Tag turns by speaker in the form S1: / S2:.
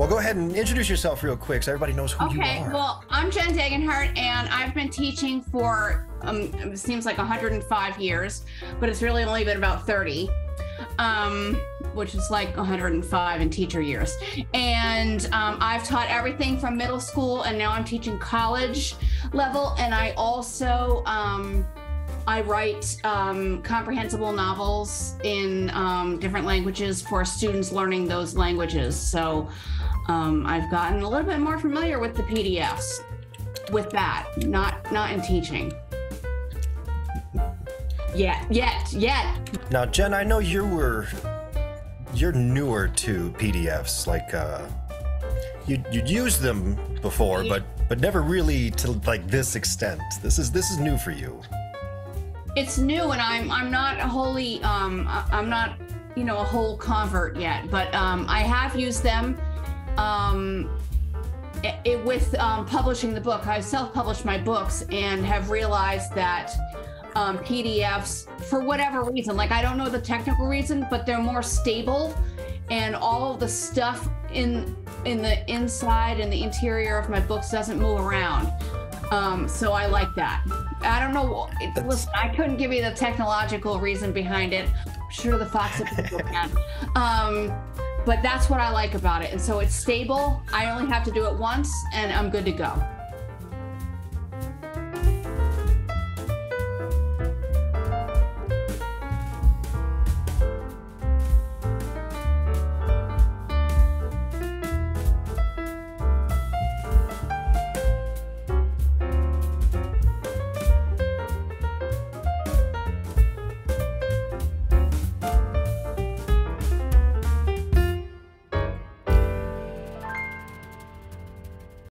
S1: Well, go ahead and introduce yourself real quick so everybody knows who you are.
S2: Okay, well, I'm Jen Degenhardt, and I've been teaching for um, it seems like 105 years, but it's really only been about 30, um, which is like 105 in teacher years. And um, I've taught everything from middle school, and now I'm teaching college level, and I also um, I write um, comprehensible novels in um, different languages for students learning those languages. So um, I've gotten a little bit more familiar with the PDFs with that, not not in teaching. Yet, yet, yet.
S1: Now, Jen, I know you were you're newer to PDFs. Like uh, you you'd used them before, but but never really to like this extent. This is this is new for you.
S2: It's new, and I'm I'm not a wholly um I'm not you know a whole convert yet, but um I have used them. Um, it, it- with um, publishing the book, I self-published my books and have realized that um, PDFs, for whatever reason, like I don't know the technical reason, but they're more stable, and all of the stuff in in the inside and the interior of my books doesn't move around. Um, so I like that. I don't know. It, listen, I couldn't give you the technological reason behind it. I'm sure the Fox can. Um, but that's what I like about it. And so it's stable. I only have to do it once, and I'm good to go.